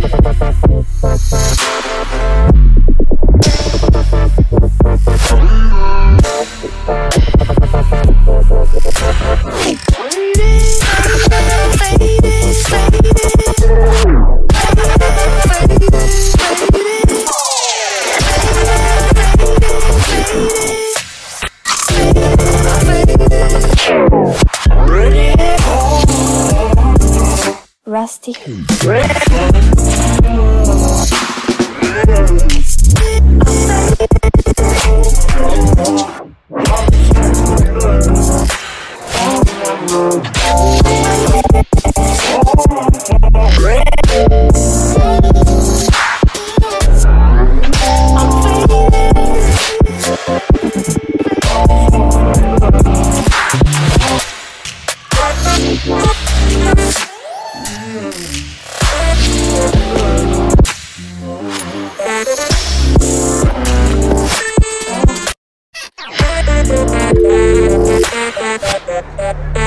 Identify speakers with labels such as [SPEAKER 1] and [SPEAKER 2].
[SPEAKER 1] We'll be right Rusty. Thank you.